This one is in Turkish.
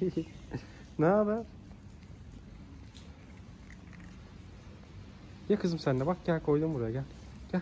ne haber? Ya kızım sen de bak gel koydum buraya gel. Gel.